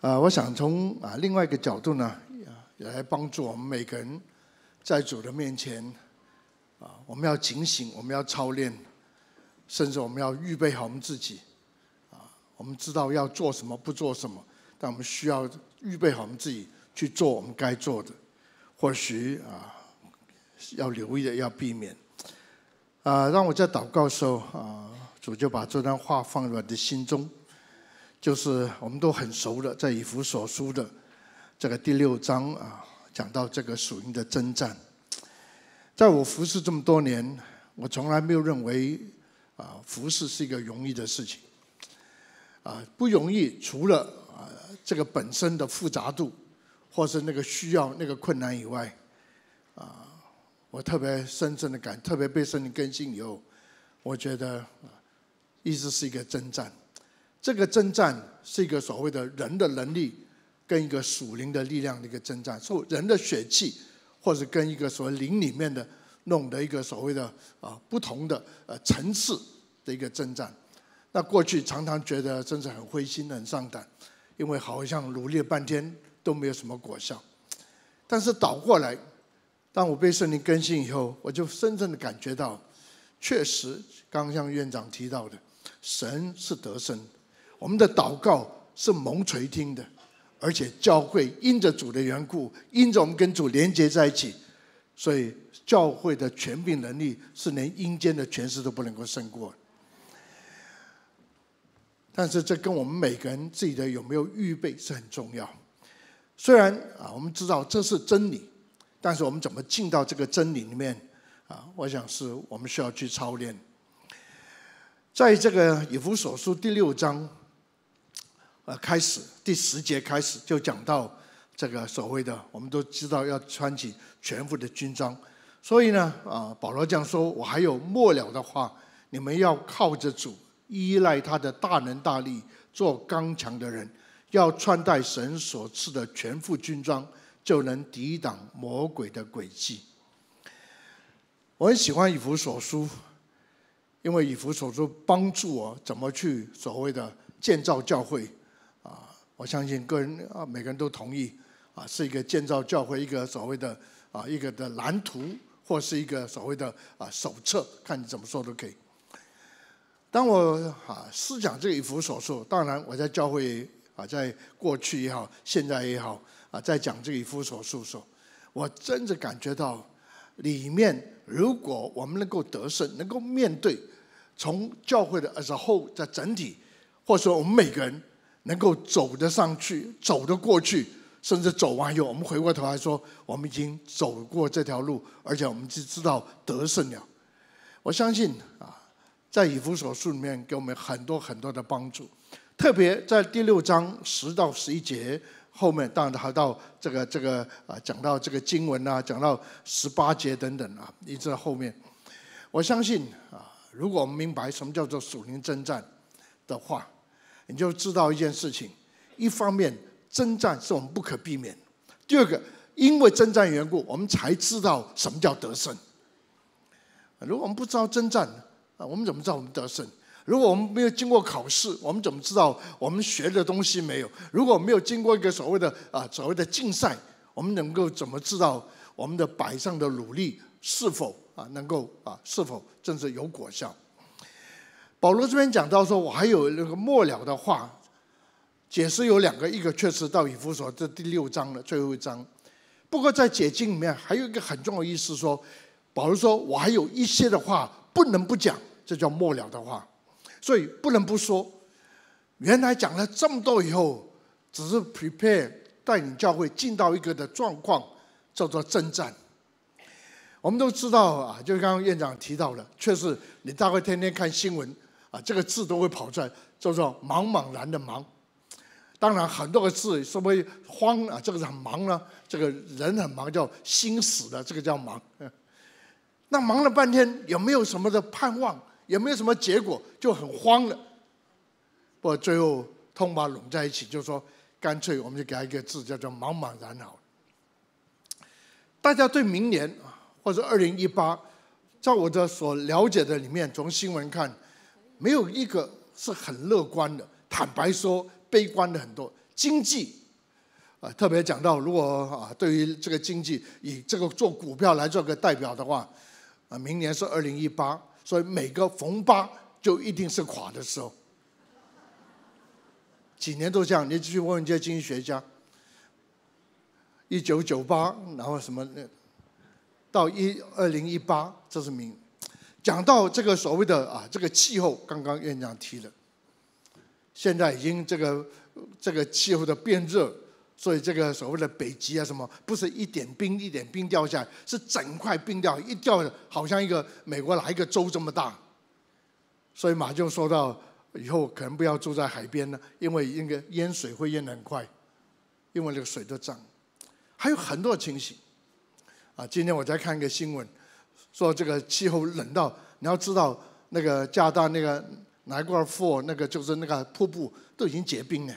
啊，我想从啊另外一个角度呢，也来帮助我们每个人在主的面前啊，我们要警醒，我们要操练，甚至我们要预备好我们自己啊。我们知道要做什么，不做什么，但我们需要预备好我们自己去做我们该做的。或许啊，要留意的，要避免啊。让我在祷告的时候啊，主就把这段话放在我的心中。就是我们都很熟的，在以弗所书的这个第六章啊，讲到这个属灵的征战。在我服侍这么多年，我从来没有认为啊，服侍是一个容易的事情。啊，不容易，除了啊这个本身的复杂度，或是那个需要、那个困难以外，啊，我特别深深的感，特别被圣灵更新以后，我觉得一直是一个征战。这个征战是一个所谓的人的能力跟一个属灵的力量的一个征战，受人的血气，或者跟一个所谓灵里面的弄的一个所谓的啊不同的呃层次的一个征战。那过去常常觉得真是很灰心、很伤胆，因为好像努力了半天都没有什么果效。但是倒过来，当我被圣灵更新以后，我就深深的感觉到，确实刚像院长提到的，神是得胜。我们的祷告是蒙垂听的，而且教会因着主的缘故，因着我们跟主连接在一起，所以教会的权柄能力是连阴间的权势都不能够胜过。但是这跟我们每个人自己的有没有预备是很重要。虽然啊，我们知道这是真理，但是我们怎么进到这个真理里面啊？我想是我们需要去操练。在这个以弗所书第六章。呃，开始第十节开始就讲到这个所谓的，我们都知道要穿起全副的军装，所以呢，啊，保罗这样说：“我还有末了的话，你们要靠着主，依赖他的大能大力，做刚强的人，要穿戴神所赐的全副军装，就能抵挡魔鬼的诡计。”我很喜欢以弗所书，因为以弗所书帮助我怎么去所谓的建造教会。我相信个人啊，每个人都同意啊，是一个建造教会一个所谓的啊一个的蓝图，或是一个所谓的啊手册，看你怎么说都可以。当我啊思讲这一幅所说，当然我在教会啊，在过去也好，现在也好啊，在讲这一幅所述时候，我真的感觉到里面，如果我们能够得胜，能够面对从教会的 as a whole 在整体，或者说我们每个人。能够走得上去，走得过去，甚至走完以后，我们回过头来说，我们已经走过这条路，而且我们就知道得胜了。我相信啊，在以弗所书里面给我们很多很多的帮助，特别在第六章十到十一节后面，当然还到这个这个啊，讲到这个经文啊，讲到十八节等等啊，一直到后面，我相信啊，如果我们明白什么叫做属灵征战的话。你就知道一件事情：一方面，征战是我们不可避免；第二个，因为征战缘故，我们才知道什么叫得胜。如果我们不知道征战，啊，我们怎么知道我们得胜？如果我们没有经过考试，我们怎么知道我们学的东西没有？如果没有经过一个所谓的啊所谓的竞赛，我们能够怎么知道我们的摆上的努力是否啊能够啊是否真是有果效？保罗这边讲到说，我还有那个末了的话，解释有两个，一个确实到以弗所这第六章的最后一章。不过在解经里面还有一个很重要的意思，说保罗说我还有一些的话不能不讲，这叫末了的话，所以不能不说。原来讲了这么多以后，只是 prepare 带领教会进到一个的状况，叫做征战。我们都知道啊，就刚刚院长提到了，确实你大概天天看新闻。啊，这个字都会跑出来，叫做“茫茫然”的“茫”。当然，很多个字稍微慌啊，这个很忙呢。这个人很忙，叫心死的，这个叫忙。那忙了半天，有没有什么的盼望？有没有什么结果？就很慌了。不，最后通把拢在一起，就说干脆我们就给他一个字，叫做“茫茫然”好。大家对明年啊或者二零一八，在我的所了解的里面，从新闻看。没有一个是很乐观的，坦白说，悲观的很多。经济，啊，特别讲到如果啊，对于这个经济以这个做股票来做个代表的话，啊，明年是二零一八，所以每个逢八就一定是垮的时候。几年都这样，你去问问这些经济学家。一九九八，然后什么那，到一二零一八，这是明。讲到这个所谓的啊，这个气候，刚刚院长提了，现在已经这个这个气候的变热，所以这个所谓的北极啊什么，不是一点冰一点冰掉下来，是整块冰掉，一掉好像一个美国哪一个州这么大。所以马就说到，以后可能不要住在海边了，因为应该淹水会淹得很快，因为那个水都涨。还有很多情形，啊，今天我在看一个新闻，说这个气候冷到你要知道，那个加拿大那个南瓜尔夫那个就是那个瀑布都已经结冰了。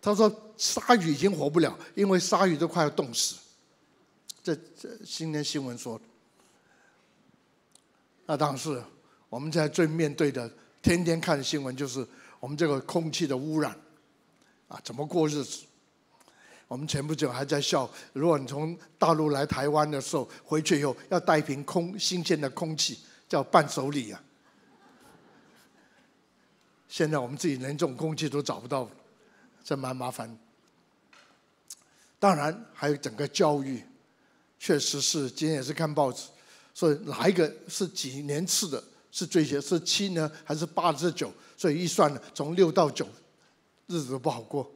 他说鲨鱼已经活不了，因为鲨鱼都快要冻死。这这今天新闻说，那当然是我们现在最面对的，天天看新闻就是我们这个空气的污染，啊，怎么过日子？我们前不久还在笑，如果你从大陆来台湾的时候，回去以后要带一瓶空新鲜的空气，叫伴手礼啊。现在我们自己连这种空气都找不到，这蛮麻烦。当然还有整个教育，确实是今天也是看报纸，说哪一个是几年次的，是最些是七呢，还是八是九？所以一算呢，从六到九，日子都不好过。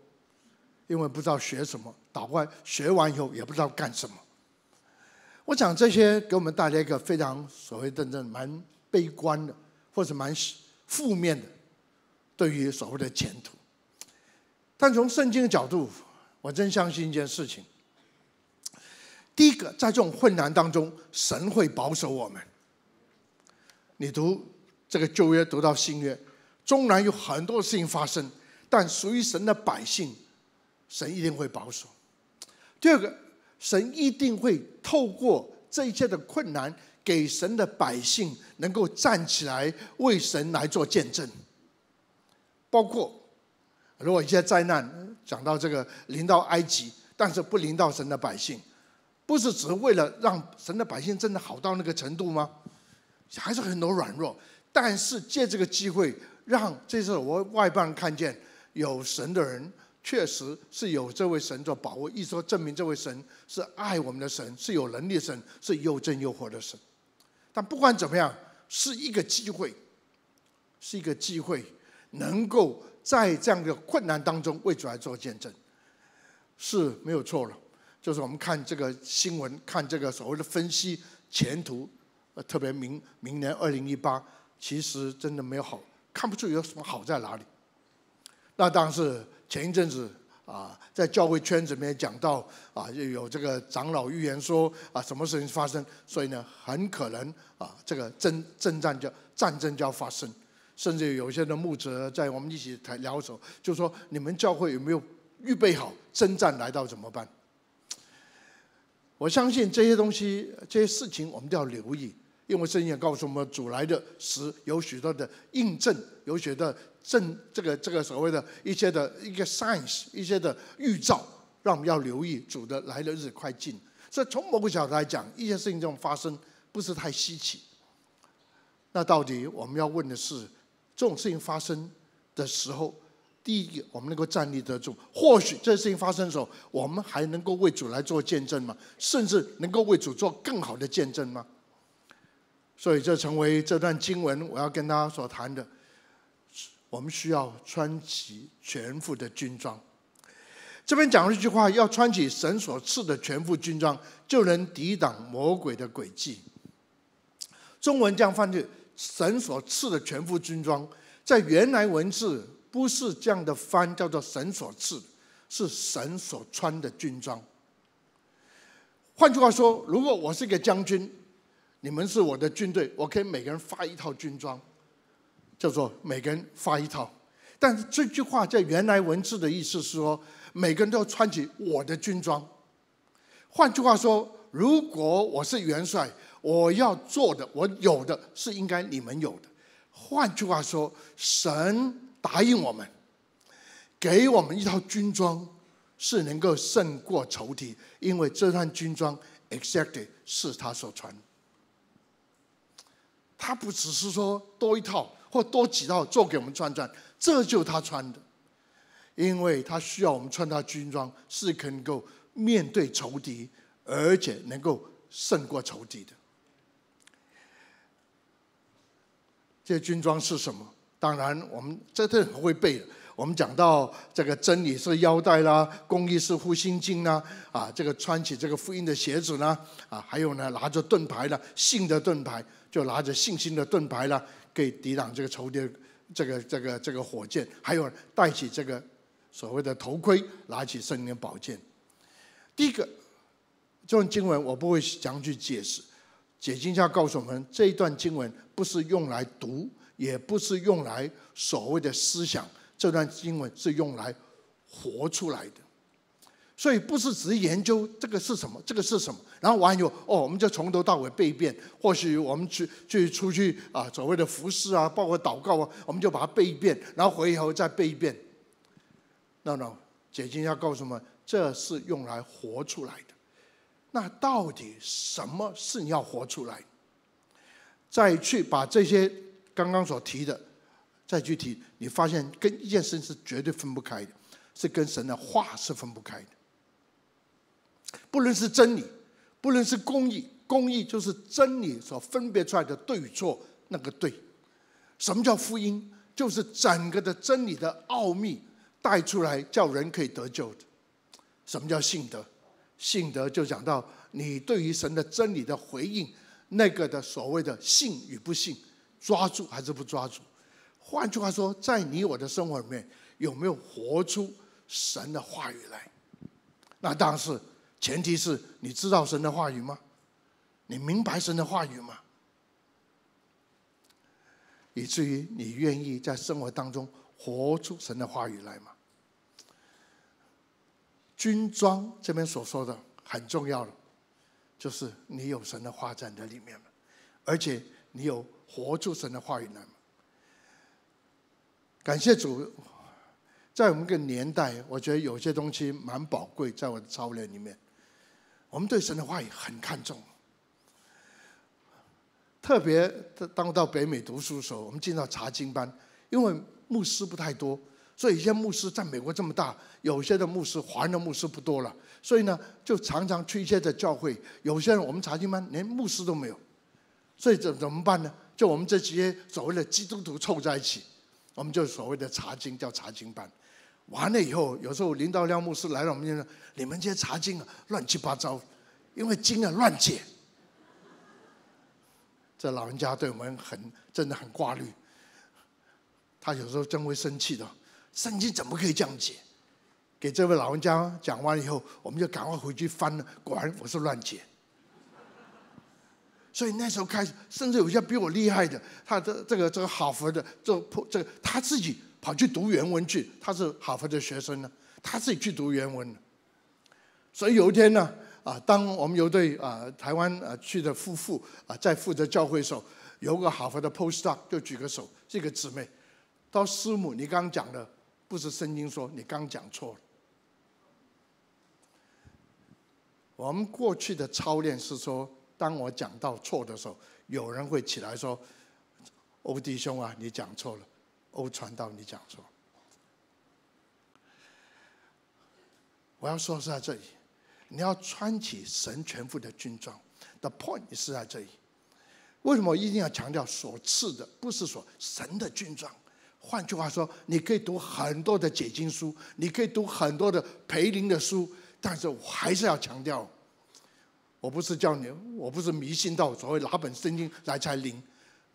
因为不知道学什么，倒过来学完以后也不知道干什么。我讲这些给我们带来一个非常所谓真正蛮悲观的，或者蛮负面的，对于所谓的前途。但从圣经的角度，我真相信一件事情：第一个，在这种困难当中，神会保守我们。你读这个旧约，读到新约，终然有很多事情发生，但属于神的百姓。神一定会保守。第二个，神一定会透过这一切的困难，给神的百姓能够站起来为神来做见证。包括如果一些灾难讲到这个临到埃及，但是不临到神的百姓，不是只是为了让神的百姓真的好到那个程度吗？还是很多软弱。但是借这个机会，让这次我外邦看见有神的人。确实是有这位神做保护，意思说证明这位神是爱我们的神，是有能力的神，是又真又活的神。但不管怎么样，是一个机会，是一个机会，能够在这样的困难当中为主来做见证，是没有错了。就是我们看这个新闻，看这个所谓的分析前途，呃，特别明明年二零一八，其实真的没有好，看不出有什么好在哪里。那当然是。前一阵子啊，在教会圈子里面讲到啊，又有这个长老预言说啊，什么事情发生？所以呢，很可能啊，这个征征战就战争就要发生，甚至有些的牧者在我们一起谈聊的时候，就说你们教会有没有预备好征战来到怎么办？我相信这些东西、这些事情，我们都要留意。因为圣经告诉我们，主来的时有许多的印证，有许多正，这个这个所谓的一些的一个 signs，一些的预兆，让我们要留意主的来的日子快近。所以从某个角度来讲，一些事情这种发生不是太稀奇。那到底我们要问的是，这种事情发生的时候，第一个我们能够站立得住？或许这事情发生的时候，我们还能够为主来做见证吗？甚至能够为主做更好的见证吗？所以，这成为这段经文我要跟大家所谈的。我们需要穿起全副的军装。这边讲了一句话：要穿起神所赐的全副军装，就能抵挡魔鬼的诡计。中文这样翻译：神所赐的全副军装，在原来文字不是这样的翻，叫做神所赐，是神所穿的军装。换句话说，如果我是一个将军。你们是我的军队，我可以每个人发一套军装，叫做每个人发一套。但是这句话在原来文字的意思是说，每个人都要穿起我的军装。换句话说，如果我是元帅，我要做的，我有的是应该你们有的。换句话说，神答应我们，给我们一套军装，是能够胜过仇敌，因为这套军装 exactly 是他所穿。他不只是说多一套或多几套做给我们穿穿，这就他穿的，因为他需要我们穿他军装，是能够面对仇敌，而且能够胜过仇敌的。这些军装是什么？当然，我们这都很会背的。我们讲到这个真理是腰带啦，公益是护心镜啦，啊，这个穿起这个福音的鞋子啦，啊，还有呢，拿着盾牌了，信的盾牌，就拿着信心的盾牌了，可以抵挡这个仇敌，这个这个这个火箭，还有戴起这个所谓的头盔，拿起圣灵宝剑。第一个，这段经文我不会详去解释。解经家告诉我们，这一段经文不是用来读，也不是用来所谓的思想。这段经文是用来活出来的，所以不是只研究这个是什么，这个是什么，然后完以后哦，我们就从头到尾背一遍。或许我们去去出去啊，所谓的服饰啊，包括祷告啊，我们就把它背一遍，然后回头再背一遍。No No，解经要告诉我们，这是用来活出来的。那到底什么是你要活出来？再去把这些刚刚所提的，再去提，你发现跟一件事是绝对分不开的，是跟神的话是分不开的。不论是真理，不论是公义，公义就是真理所分别出来的对与错，那个对。什么叫福音？就是整个的真理的奥秘带出来，叫人可以得救的。什么叫信德？信德就讲到你对于神的真理的回应，那个的所谓的信与不信，抓住还是不抓住？换句话说，在你我的生活里面，有没有活出神的话语来？那当然是前提是你知道神的话语吗？你明白神的话语吗？以至于你愿意在生活当中活出神的话语来吗？军装这边所说的很重要的，就是你有神的话在你的里面而且你有活出神的话语来？感谢主，在我们个年代，我觉得有些东西蛮宝贵，在我的操练里面，我们对神的话语很看重。特别当到北美读书的时候，我们进到查经班，因为牧师不太多。所以一些牧师在美国这么大，有些的牧师华人的牧师不多了，所以呢，就常常去一些的教会。有些人我们查经班连牧师都没有，所以怎怎么办呢？就我们这些所谓的基督徒凑在一起，我们就所谓的查经叫查经班。完了以后，有时候林道亮牧师来了，我们就说：你们这些查经啊，乱七八糟，因为经啊乱解。这老人家对我们很真的很挂虑，他有时候真会生气的。圣经怎么可以这样解？给这位老人家讲完以后，我们就赶快回去翻了。果然我是乱解。所以那时候开始，甚至有些比我厉害的，他的这个这个哈佛的，这破这个他自己跑去读原文去。他是哈佛的学生呢，他自己去读原文。所以有一天呢，啊，当我们有对啊台湾啊去的夫妇啊在负责教会的时候，有个哈佛的 postdoc 就举个手，这个姊妹，到师母，你刚刚讲的。不是圣经说你刚讲错了。我们过去的操练是说，当我讲到错的时候，有人会起来说：“欧弟兄啊，你讲错了。”欧传道，你讲错。我要说是在这里，你要穿起神全副的军装。The point 是在这里。为什么一定要强调所赐的，不是说神的军装？换句话说，你可以读很多的解经书，你可以读很多的培灵的书，但是我还是要强调，我不是叫你，我不是迷信到所谓哪本圣经来才灵，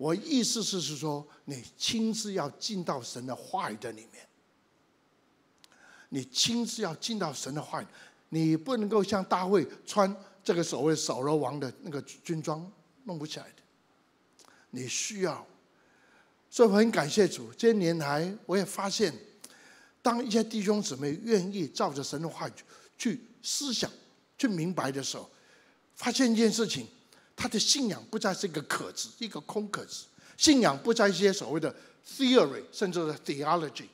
我意思是是说，你亲自要进到神的话语的里面，你亲自要进到神的话语，你不能够像大卫穿这个所谓扫罗王的那个军装，弄不起来的，你需要。所以我很感谢主，这些年来我也发现，当一些弟兄姊妹愿意照着神的话语去思想、去明白的时候，发现一件事情：他的信仰不再是一个壳子、一个空壳子，信仰不再一些所谓的 theory，甚至是 theology，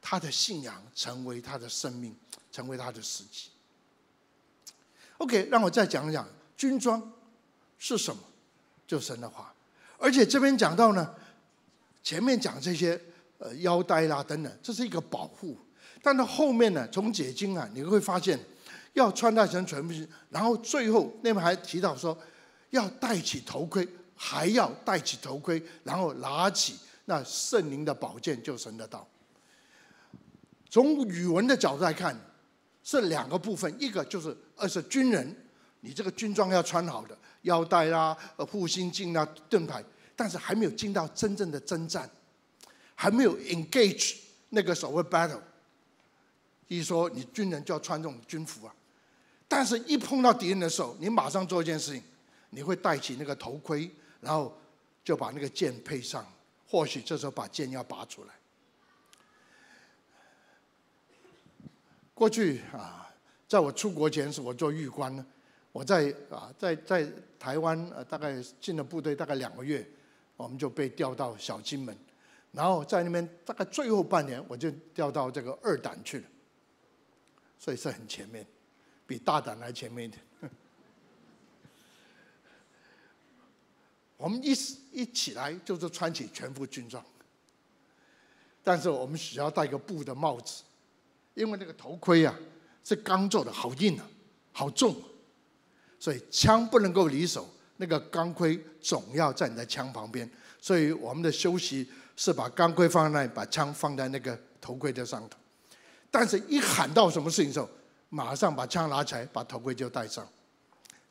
他的信仰成为他的生命，成为他的实际。OK，让我再讲讲军装是什么，就神的话。而且这边讲到呢，前面讲这些呃腰带啦等等，这是一个保护。但到后面呢，从解经啊，你会发现要穿戴成全部，然后最后那边还提到说，要戴起头盔，还要戴起头盔，然后拿起那圣灵的宝剑，就神的道。从语文的角度来看，是两个部分，一个就是二是军人，你这个军装要穿好的，腰带啦、呃护心镜啦、盾牌，但是还没有进到真正的征战，还没有 engage 那个所谓 battle。一说你军人就要穿这种军服啊，但是一碰到敌人的时候，你马上做一件事情，你会戴起那个头盔，然后就把那个剑配上，或许这时候把剑要拔出来。过去啊，在我出国前是我做狱官呢，我在啊在在台湾呃大概进了部队大概两个月，我们就被调到小金门，然后在那边大概最后半年我就调到这个二胆去了，所以是很前面，比大胆还前面一点。我们一一起来就是穿起全副军装，但是我们需要戴个布的帽子。因为那个头盔啊是钢做的，好硬啊，好重，所以枪不能够离手，那个钢盔总要在你的枪旁边。所以我们的休息是把钢盔放在那里，把枪放在那个头盔的上头。但是，一喊到什么事情时候，马上把枪拿起来，把头盔就戴上。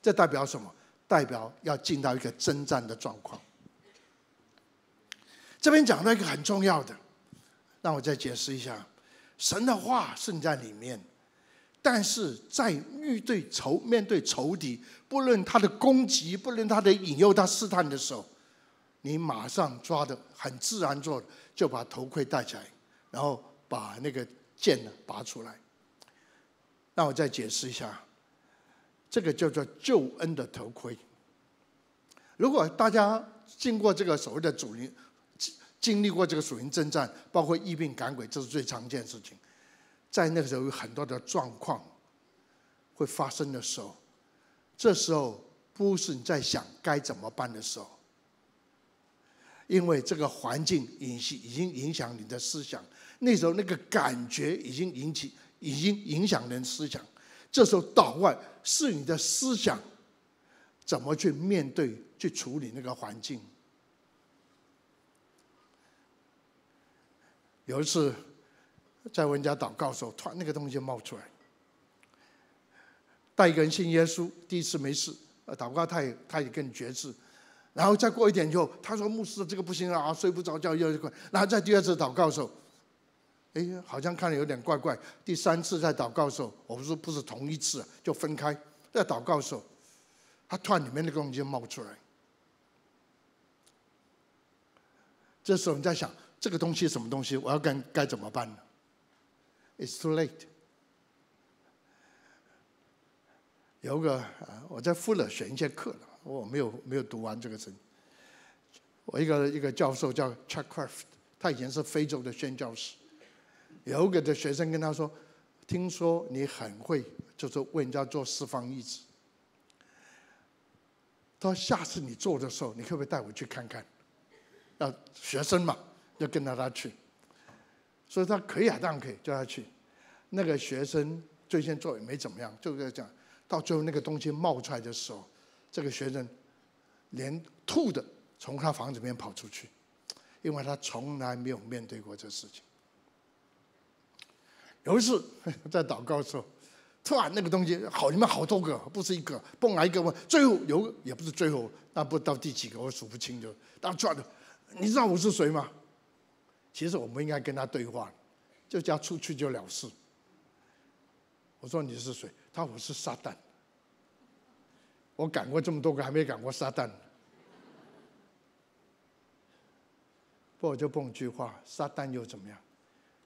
这代表什么？代表要进到一个征战的状况。这边讲到一个很重要的，让我再解释一下。神的话是在里面，但是在面对仇面对仇敌，不论他的攻击，不论他的引诱、他试探的时候，你马上抓的很自然做的，就把头盔戴起来，然后把那个剑呢拔出来。那我再解释一下，这个叫做救恩的头盔。如果大家经过这个所谓的主灵。经历过这个属灵征战，包括疫病赶鬼，这是最常见的事情。在那个时候有很多的状况会发生的时候，这时候不是你在想该怎么办的时候，因为这个环境影响已经影响你的思想。那时候那个感觉已经引起，已经影响人思想。这时候岛外是你的思想怎么去面对、去处理那个环境。有一次，在我们家祷告的时候，突然那个东西冒出来。带一个人信耶稣，第一次没事，祷告他也他也更觉志，然后再过一点以后，他说牧师这个不行啊，睡不着觉又一块。然后在第二次祷告的时候，哎，好像看着有点怪怪。第三次在祷告的时候，我不是不是同一次，就分开在祷告的时候，他突然里面那个东西冒出来。这时候你在想。这个东西什么东西？我要该该怎么办呢？It's too late。有个啊，我在富勒选一些课了，我没有没有读完这个书。我一个一个教授叫 Chuck Craft，他以前是非洲的宣教士。有一个的学生跟他说：“听说你很会，就是为人家做四方义子。他说下次你做的时候，你可不可以带我去看看？要学生嘛。”就跟着他去，所以他可以啊，当然可以叫他去。那个学生最先做也没怎么样，就在讲，到最后那个东西冒出来的时候，这个学生连吐的从他房子里面跑出去，因为他从来没有面对过这事情。有一次 在祷告的时候，突然那个东西好里面好多个，不是一个，蹦来一个，最后有也不是最后，那不到第几个我数不清就，当转的，你知道我是谁吗？其实我们应该跟他对话，就叫出去就了事。我说你是谁？他说我是撒旦。我赶过这么多个，还没赶过撒旦。不，我就蹦句话：撒旦又怎么样？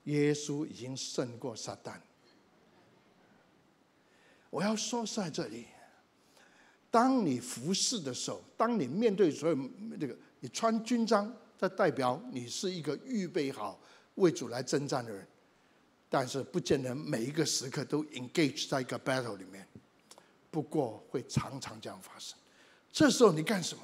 耶稣已经胜过撒旦。我要说在这里，当你服侍的时候，当你面对所有这个，你穿军装。这代表你是一个预备好为主来征战的人，但是不见得每一个时刻都 engage 在一个 battle 里面。不过会常常这样发生。这时候你干什么？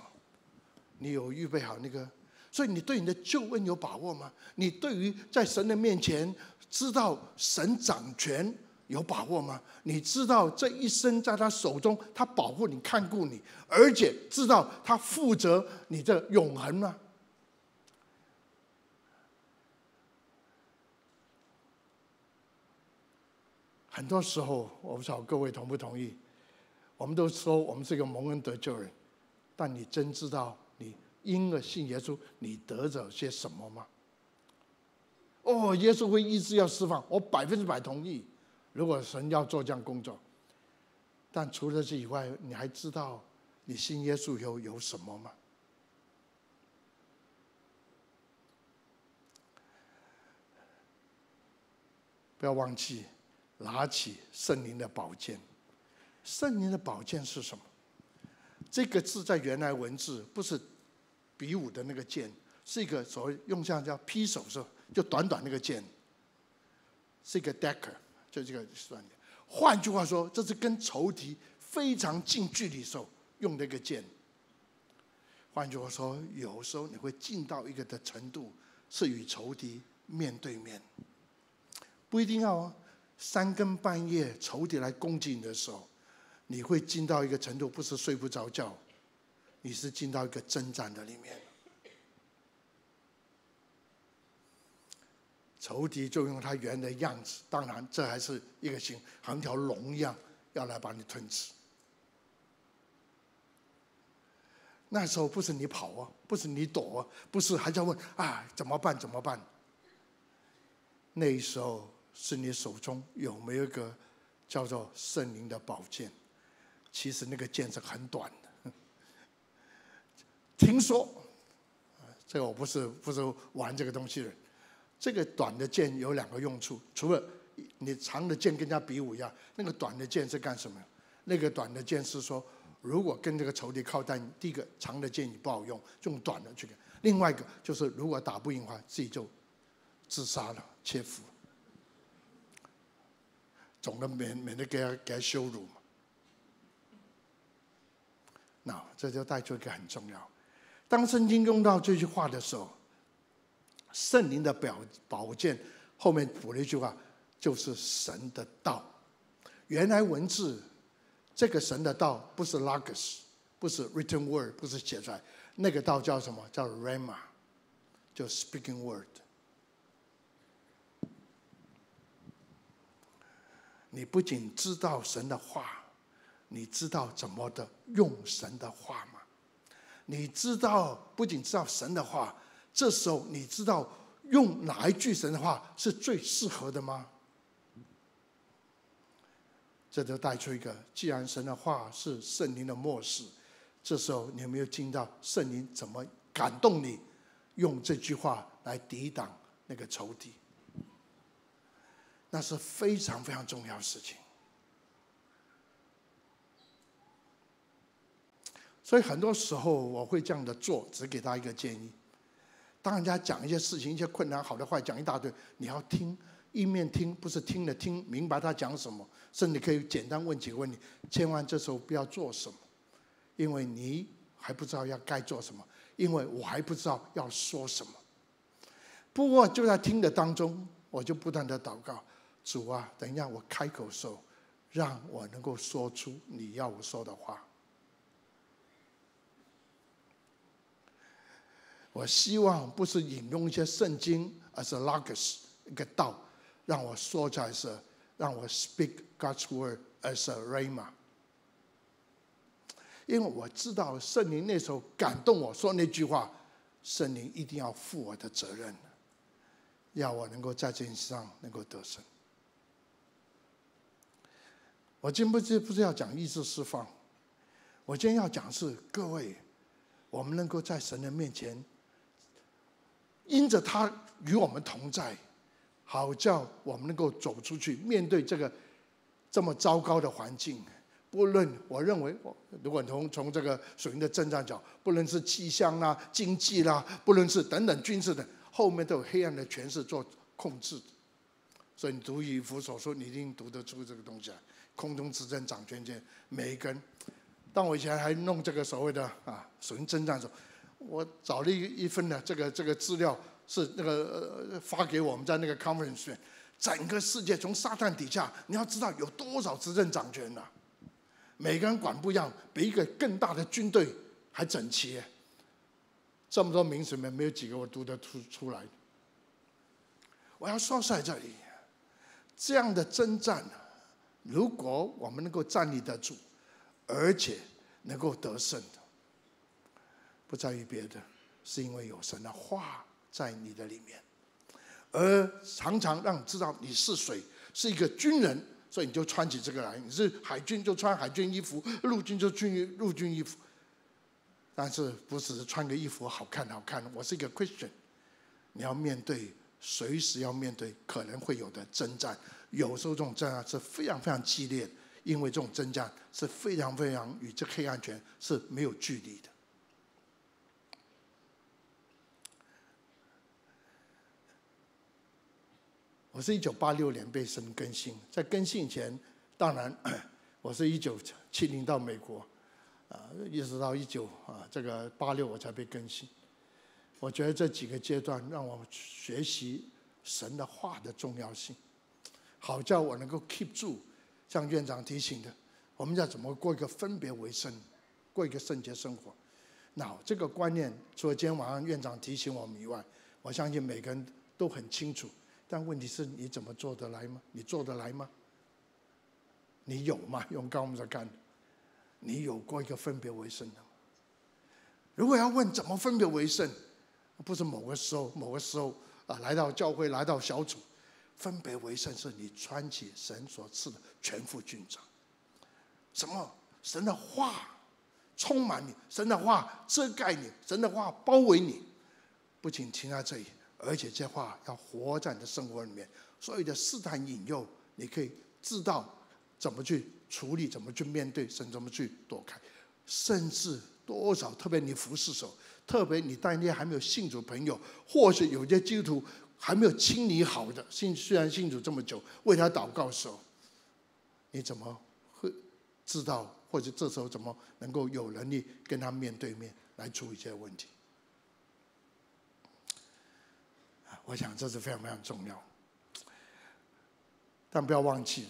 你有预备好那个？所以你对你的救恩有把握吗？你对于在神的面前知道神掌权有把握吗？你知道这一生在他手中，他保护你、看顾你，而且知道他负责你的永恒吗？很多时候，我不知道各位同不同意。我们都说我们是一个蒙恩得救人，但你真知道因了信耶稣，你得着些什么吗？哦，耶稣会一直要释放，我百分之百同意。如果神要做这样工作，但除了这以外，你还知道你信耶稣以后有什么吗？不要忘记。拿起圣灵的宝剑，圣灵的宝剑是什么？这个字在原来文字不是比武的那个剑，是一个所谓用像叫劈手时候就短短那个剑，是一个 decker，就这个算的。换句话说，这是跟仇敌非常近距离时候用的一个剑。换句话说，有时候你会近到一个的程度，是与仇敌面对面，不一定要哦。三更半夜仇敌来攻击你的时候，你会近到一个程度，不是睡不着觉，你是进到一个征战的里面。仇敌就用他原的样子，当然这还是一个形，像条龙一样，要来把你吞吃。那时候不是你跑啊，不是你躲啊，不是还在问啊怎么办怎么办？那时候。是你手中有没有一个叫做圣灵的宝剑？其实那个剑是很短的。听说，这个我不是不是玩这个东西的。这个短的剑有两个用处，除了你长的剑跟人家比武一样，那个短的剑是干什么？那个短的剑是说，如果跟这个仇敌靠但第一个长的剑你不好用，用短的去。另外一个就是，如果打不赢的话，自己就自杀了，切腹。总的免免得给他给他羞辱嘛。那这就带出一个很重要。当圣经用到这句话的时候，圣灵的表宝剑后面补了一句话，就是神的道。原来文字这个神的道不是 logos，不是 written word，不是写出来，那个道叫什么？叫 rama，叫 speaking word。你不仅知道神的话，你知道怎么的用神的话吗？你知道不仅知道神的话，这时候你知道用哪一句神的话是最适合的吗？这就带出一个：既然神的话是圣灵的漠视，这时候你有没有听到圣灵怎么感动你，用这句话来抵挡那个仇敌？那是非常非常重要的事情，所以很多时候我会这样的做，只给他一个建议。当人家讲一些事情、一些困难、好的坏讲一大堆，你要听，一面听不是听了听明白他讲什么，甚至可以简单问几个问题。千万这时候不要做什么，因为你还不知道要该做什么，因为我还不知道要说什么。不过就在听的当中，我就不断的祷告。主啊，等一下，我开口时候，让我能够说出你要我说的话。我希望不是引用一些圣经，而是 logos 一个道，让我说出来是让我 speak God's word as a rhema。因为我知道圣灵那时候感动我说那句话，圣灵一定要负我的责任，要我能够在这件事上能够得胜。我今不是不是要讲意志释放，我今天要讲是各位，我们能够在神的面前，因着他与我们同在，好叫我们能够走出去，面对这个这么糟糕的环境。不论我认为，如果从从这个属灵的征战角，不论是气象啦、经济啦，不论是等等军事的，后面都有黑暗的权势做控制。所以你读以弗所说，你一定读得出这个东西来。空中执政掌权权，每一根。当我以前还弄这个所谓的啊，属灵征战的时候，我找了一一份呢这个这个资料，是那个呃发给我们在那个 conference 整个世界从沙滩底下，你要知道有多少执政掌权呢？每个人管不一样，比一个更大的军队还整齐。这么多名词里面，没有几个我读得出出来。我要说在这里，这样的征战，如果我们能够站立得住。而且能够得胜的，不在于别的，是因为有神的话在你的里面，而常常让你知道你是谁，是一个军人，所以你就穿起这个来。你是海军就穿海军衣服，陆军就军陆军衣服。但是不只是穿个衣服好看好看，我是一个 Christian，你要面对随时要面对可能会有的征战，有时候这种征战是非常非常激烈。因为这种征战是非常非常与这黑暗权是没有距离的。我是一九八六年被神更新，在更新前，当然 我是一九七零到美国，啊，一直到一九啊这个八六我才被更新。我觉得这几个阶段让我学习神的话的重要性，好叫我能够 keep 住。像院长提醒的，我们要怎么过一个分别为圣，过一个圣洁生活？那这个观念，除了今天晚上院长提醒我们以外，我相信每个人都很清楚。但问题是你怎么做得来吗？你做得来吗？你有吗？用高我们在干，你有过一个分别为圣的吗？如果要问怎么分别为圣，不是某个时候、某个时候啊，来到教会、来到小组。分别为圣，是你穿起神所赐的全副军装。什么？神的话充满你，神的话遮盖你，神的话包围你。不仅停在这里，而且这话要活在你的生活里面。所有的试探引诱，你可以知道怎么去处理，怎么去面对，甚至怎么去躲开。甚至多少，特别你服侍手，特别你带那些还没有信主朋友，或是有些基督徒。还没有清理好的信，虽然信主这么久，为他祷告时候，你怎么会知道？或者这时候怎么能够有能力跟他面对面来处理这些问题？我想这是非常非常重要。但不要忘记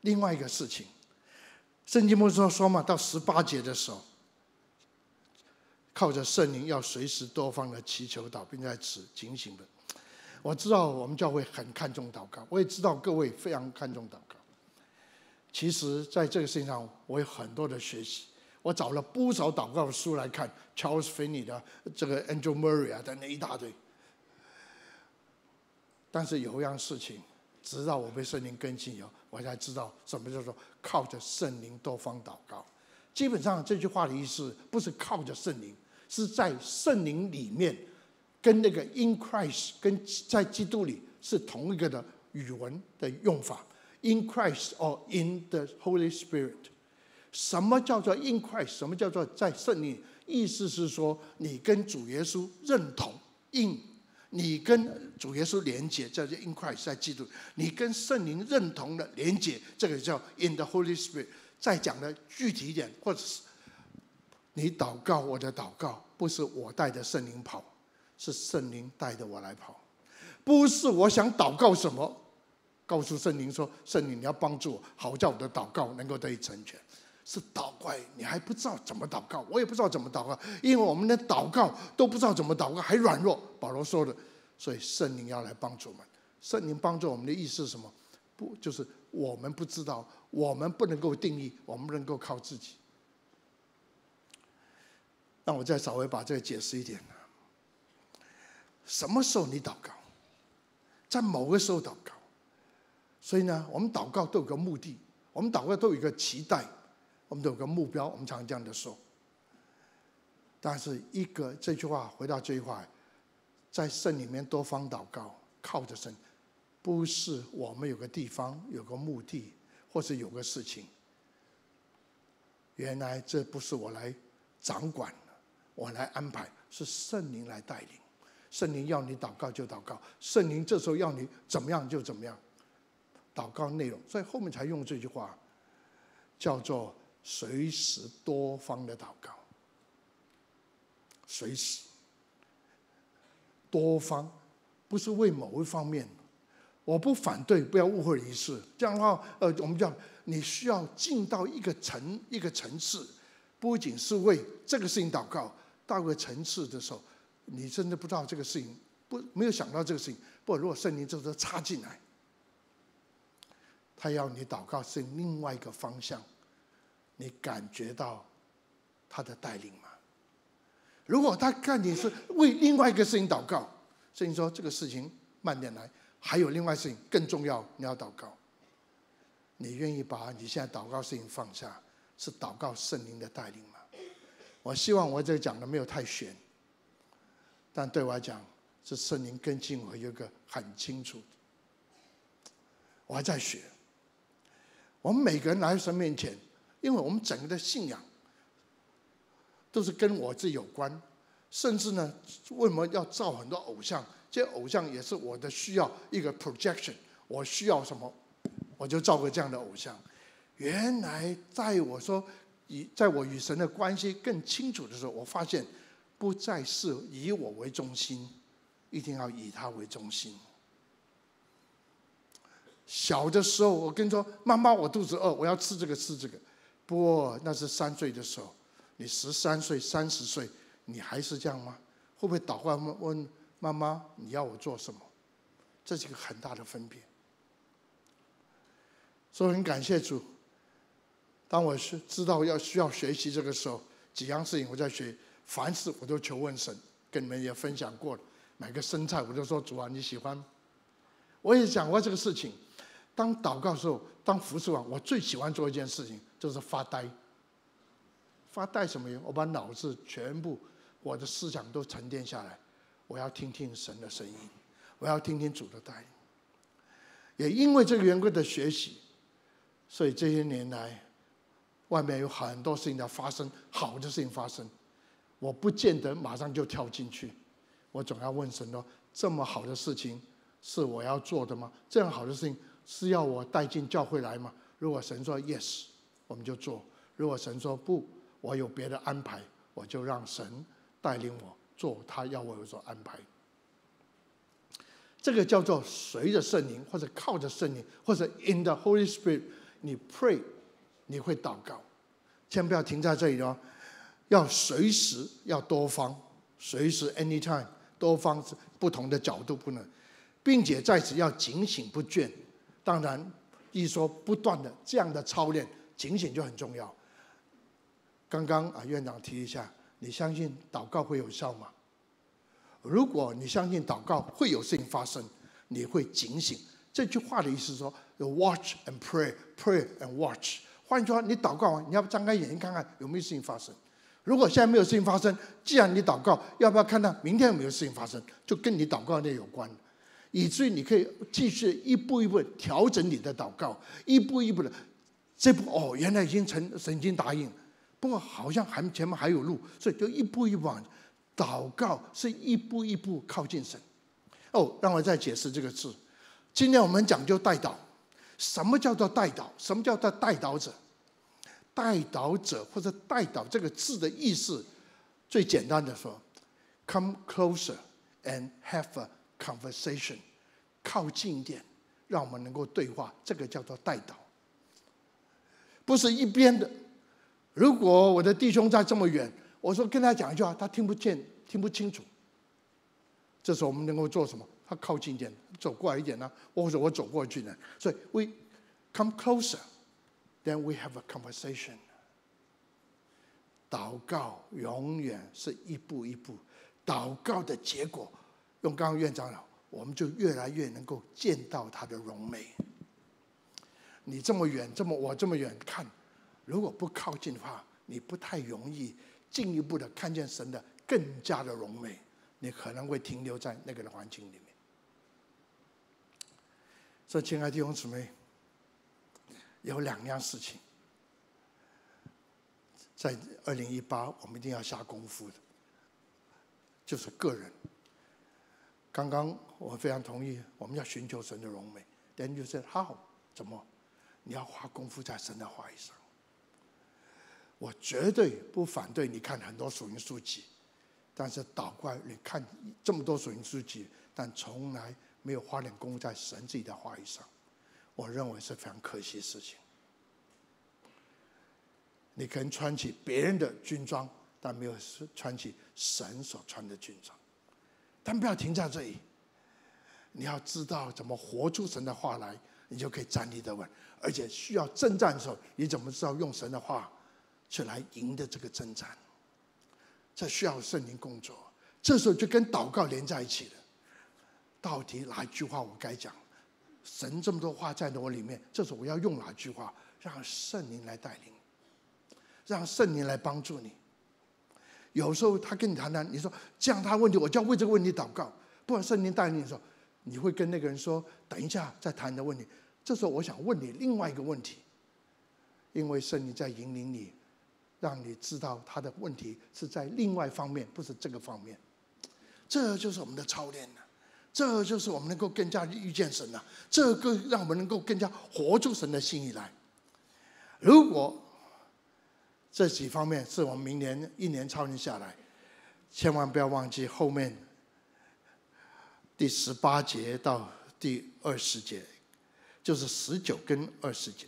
另外一个事情，圣经不是说说嘛，到十八节的时候，靠着圣灵要随时多方的祈求祷，并在此警醒的。我知道我们教会很看重祷告，我也知道各位非常看重祷告。其实，在这个事情上，我有很多的学习。我找了不少祷告的书来看，Charles Finney 的这个 Angel Murray 啊，等等一大堆。但是有一样事情，直到我被圣灵更新以后，我才知道什么叫做靠着圣灵多方祷告。基本上这句话的意思，不是靠着圣灵，是在圣灵里面。跟那个 in Christ 跟在基督里是同一个的语文的用法，in Christ or in the Holy Spirit。什么叫做 in Christ？什么叫做在圣灵？意思是说，你跟主耶稣认同，in，你跟主耶稣连接，叫做 in Christ，在基督。你跟圣灵认同的连接，这个叫 in the Holy Spirit。再讲的具体一点，或者是你祷告，我的祷告不是我带着圣灵跑。是圣灵带着我来跑，不是我想祷告什么，告诉圣灵说：“圣灵，你要帮助我，好叫我的祷告能够得以成全。”是祷告，你还不知道怎么祷告，我也不知道怎么祷告，因为我们的祷告都不知道怎么祷告，还软弱。保罗说的，所以圣灵要来帮助我们。圣灵帮助我们的意思是什么？不，就是我们不知道，我们不能够定义，我们不能够靠自己。那我再稍微把这个解释一点。什么时候你祷告？在某个时候祷告。所以呢，我们祷告都有个目的，我们祷告都有一个期待，我们都有个目标。我们常这样的说。但是一个这句话，回到这句话，在圣里面多方祷告，靠着圣，不是我们有个地方有个目的，或是有个事情。原来这不是我来掌管，我来安排，是圣灵来带领。圣灵要你祷告就祷告，圣灵这时候要你怎么样就怎么样。祷告内容，所以后面才用这句话，叫做随时多方的祷告。随时多方，不是为某一方面。我不反对，不要误会一事。这样的话，呃，我们讲你需要进到一个层一个层次，不仅是为这个事情祷告，到个层次的时候，你真的不知道这个事情，不没有想到这个事情。不，如果圣灵这时候插进来，他要你祷告是另外一个方向，你感觉到他的带领吗？如果他看你是为另外一个事情祷告，圣经说这个事情慢点来。还有另外事情更重要，你要祷告。你愿意把你现在祷告事情放下，是祷告圣灵的带领吗？我希望我这讲的没有太玄，但对我来讲，是圣灵跟进我有一个很清楚。我还在学。我们每个人来神面前，因为我们整个的信仰都是跟我自己有关，甚至呢，为什么要造很多偶像？这偶像也是我的需要，一个 projection。我需要什么，我就造个这样的偶像。原来在我说以在我与神的关系更清楚的时候，我发现不再是以我为中心，一定要以他为中心。小的时候，我跟你说：“妈妈，我肚子饿，我要吃这个吃这个。”不，那是三岁的时候。你十三岁、三十岁，你还是这样吗？会不会祷告问问？妈妈，你要我做什么？这是一个很大的分别。所以很感谢主。当我是知道要需要学习这个时候，几样事情我在学，凡事我都求问神。跟你们也分享过了，买个生菜我就说主啊你喜欢。我也讲过这个事情。当祷告时候，当服侍完，我最喜欢做一件事情就是发呆。发呆什么用？我把脑子全部我的思想都沉淀下来。我要听听神的声音，我要听听主的带领。也因为这个缘故的学习，所以这些年来，外面有很多事情在发生，好的事情发生，我不见得马上就跳进去，我总要问神说：这么好的事情是我要做的吗？这样好的事情是要我带进教会来吗？如果神说 yes，我们就做；如果神说不，我有别的安排，我就让神带领我。做他要我有所安排，这个叫做随着圣灵，或者靠着圣灵，或者 in the Holy Spirit，你 pray，你会祷告，千万不要停在这里哦，要随时要多方，随时 anytime 多方不同的角度不能，并且在此要警醒不倦。当然，一说不断的这样的操练，警醒就很重要。刚刚啊，院长提一下。你相信祷告会有效吗？如果你相信祷告会有事情发生，你会警醒。这句话的意思是说，watch and pray, pray and watch。换句话，你祷告完，你要不张开眼睛看看有没有事情发生。如果现在没有事情发生，既然你祷告，要不要看到明天有没有事情发生？就跟你祷告那有关，以至于你可以继续一步一步调整你的祷告，一步一步的，这步哦，原来已经成神经答应。不过好像还前面还有路，所以就一步一步往祷告，是一步一步靠近神。哦，让我再解释这个字。今天我们讲究带导，什么叫做带导？什么叫做带导者？带导者或者带导这个字的意思，最简单的说，come closer and have a conversation，靠近一点，让我们能够对话，这个叫做带导，不是一边的。如果我的弟兄在这么远，我说跟他讲一句话，他听不见、听不清楚。这时候我们能够做什么？他靠近一点，走过来一点呢，或者我走过去呢？所以，we come closer，then we have a conversation。祷告永远是一步一步，祷告的结果，用刚刚院长讲，我们就越来越能够见到他的荣美。你这么远，这么我这么远看。如果不靠近的话，你不太容易进一步的看见神的更加的荣美，你可能会停留在那个的环境里面。所以，亲爱的弟兄姊妹，有两样事情，在二零一八我们一定要下功夫的，就是个人。刚刚我非常同意，我们要寻求神的荣美。Then you said how？怎么？你要花功夫在神的话语上。我绝对不反对你看很多属灵书籍，但是倒过来你看这么多属灵书籍，但从来没有花点功夫在神自己的话语上，我认为是非常可惜的事情。你可能穿起别人的军装，但没有穿起神所穿的军装。但不要停在这里，你要知道怎么活出神的话来，你就可以站立得稳。而且需要征战的时候，你怎么知道用神的话？去来赢得这个征战，这需要圣灵工作。这时候就跟祷告连在一起了。到底哪一句话我该讲？神这么多话在的我里面，这时候我要用哪句话？让圣灵来带领，让圣灵来帮助你。有时候他跟你谈谈，你说这样他问题，我就要为这个问题祷告。不然圣灵带领的时候，你会跟那个人说：“等一下再谈的问题。”这时候我想问你另外一个问题，因为圣灵在引领你。让你知道他的问题是在另外方面，不是这个方面。这就是我们的操练了，这就是我们能够更加遇见神了。这个让我们能够更加活出神的心意来。如果这几方面是我们明年一年操练下来，千万不要忘记后面第十八节到第二十节，就是十九跟二十节，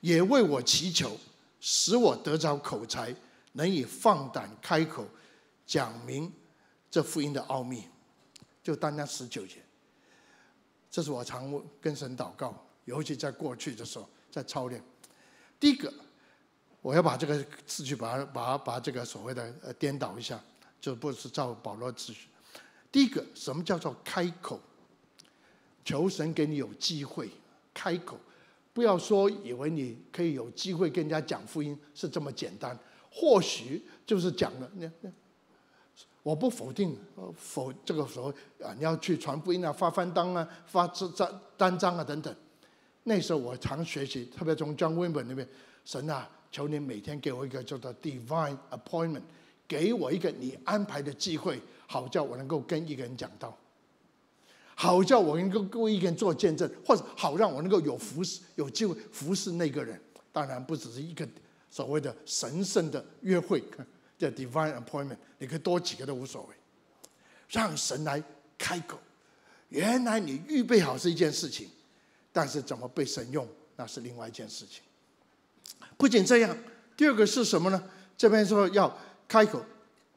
也为我祈求。使我得着口才，能以放胆开口讲明这福音的奥秘，就单单十九节。这是我常跟神祷告，尤其在过去的时候在操练。第一个，我要把这个次序把它把把这个所谓的呃颠倒一下，就不是照保罗次序。第一个，什么叫做开口？求神给你有机会开口。不要说以为你可以有机会跟人家讲福音是这么简单，或许就是讲了。那那，我不否定，否这个时候啊，你要去传福音啊，发翻单啊，发这张单张啊等等。那时候我常学习，特别从张温本那边，神啊，求你每天给我一个叫做 divine appointment，给我一个你安排的机会，好叫我能够跟一个人讲道。好叫我能够为一个人做见证，或者好让我能够有服侍，有机会服侍那个人。当然不只是一个所谓的神圣的约会，叫 divine appointment，你可以多几个都无所谓。让神来开口，原来你预备好是一件事情，但是怎么被神用，那是另外一件事情。不仅这样，第二个是什么呢？这边说要开口，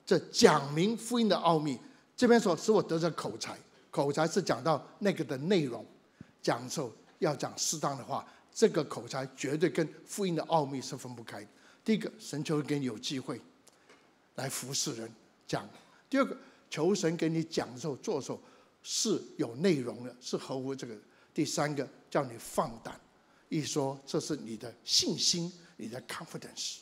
这讲明福音的奥秘。这边说使我得着口才。口才是讲到那个的内容，讲授要讲适当的话，这个口才绝对跟福音的奥秘是分不开。第一个，神求给你有机会来服侍人讲；第二个，求神给你讲授做授是有内容的，是合乎这个；第三个，叫你放胆一说，这是你的信心，你的 confidence。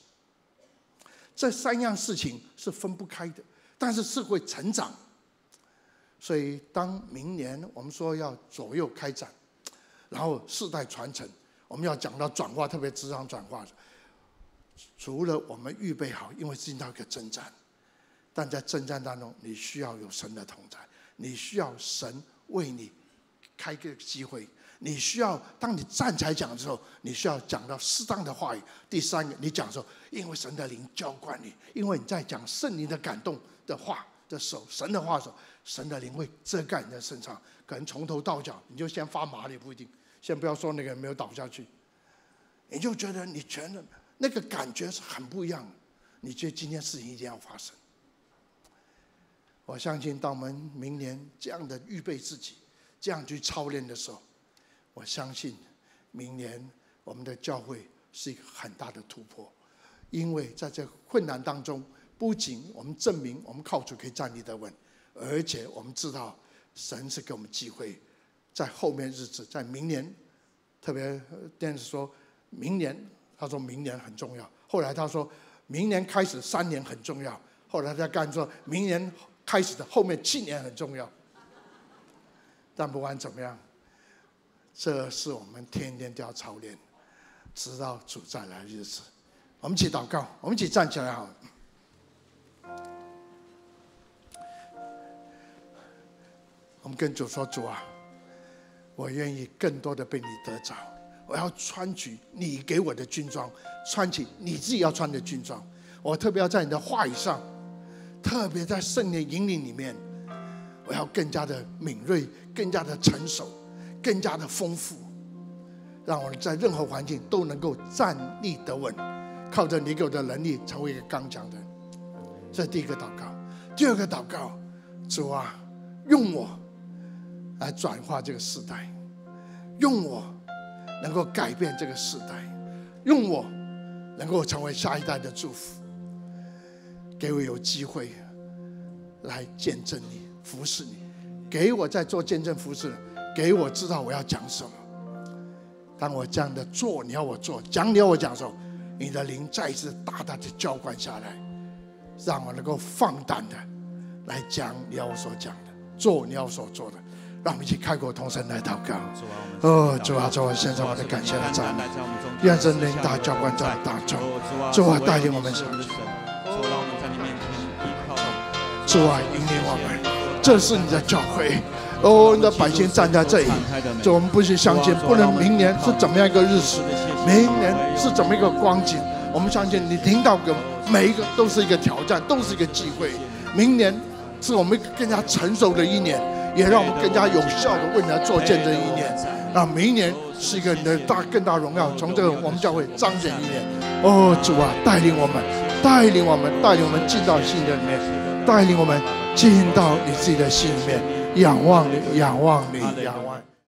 这三样事情是分不开的，但是是会成长。所以，当明年我们说要左右开展，然后世代传承，我们要讲到转化，特别职场转化，除了我们预备好，因为进到一个征战，但在征战当中，你需要有神的同在，你需要神为你开个机会，你需要当你站起来讲的时候，你需要讲到适当的话语。第三个，你讲说，因为神的灵浇灌你，因为你在讲圣灵的感动的话的时候，神的话的时候。神的灵会遮盖你的身上，可能从头到脚，你就先发麻了也不一定。先不要说那个人没有倒下去，你就觉得你全的那个感觉是很不一样。你觉得今天事情一定要发生？我相信，当我们明年这样的预备自己，这样去操练的时候，我相信明年我们的教会是一个很大的突破，因为在这困难当中，不仅我们证明我们靠主可以站立得稳。而且我们知道，神是给我们机会，在后面日子，在明年，特别电视说，明年他说明年很重要。后来他说，明年开始三年很重要。后来他干说，明年开始的后面七年很重要。但不管怎么样，这是我们天天都要操练，直到主再来日子。我们一起祷告，我们一起站起来好。我们跟主说：“主啊，我愿意更多的被你得着，我要穿起你给我的军装，穿起你自己要穿的军装。我特别要在你的话语上，特别在圣灵引领里面，我要更加的敏锐，更加的成熟，更加的丰富，让我们在任何环境都能够站立得稳，靠着你给我的能力，成为一个刚强的人。这是第一个祷告。第二个祷告，主啊，用我来转化这个时代，用我。能够改变这个时代，用我能够成为下一代的祝福，给我有机会来见证你、服侍你，给我在做见证服侍，给我知道我要讲什么。当我这样的做，你要我做，讲你要我讲的时候，你的灵再一次大大的浇灌下来，让我能够放胆的来讲你要我所讲的，做你要所做的。让我们一起开口同声来祷告。哦，主啊，主啊，献上我的感谢和赞美。愿神灵大教官在当中，主啊，带领我们。主啊，引领我们。这是你的教会。哦，你的百姓站在这里。就，我们不去相信，不能明年是怎么样一个日子，明年是怎么一个光景。我们相信你听到的每一个都是一个挑战，都是一个机会。明年是我们更加成熟的一年。也让我们更加有效的为你来做见证一年，那明年是一个你的大更大荣耀，从这个我们教会彰显一年。哦，主啊，带领我们，带领我们，带领我们进到新的里面，带领我们进到你自己的心里面，仰望你，仰望你，仰望。